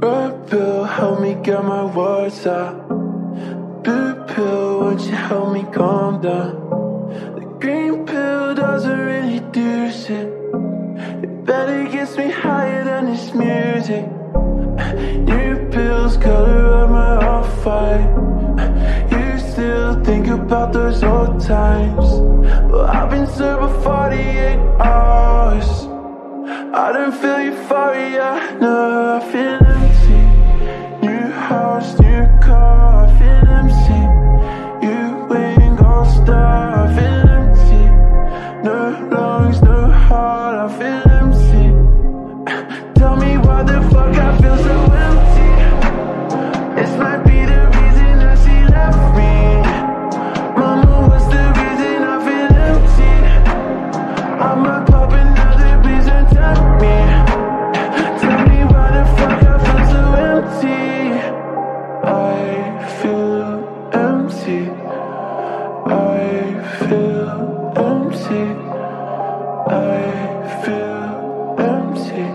Red pill, help me get my words out. Blue pill, won't you help me calm down? The green pill doesn't really do shit. It better gets me higher than this music. New pills, color of my off fight. You still think about those old times. Well, I've been sober 48 hours. I don't feel euphoria, nothing. I feel empty.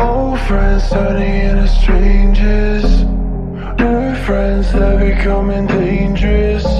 Old friends turning into strangers. New friends that becoming dangerous.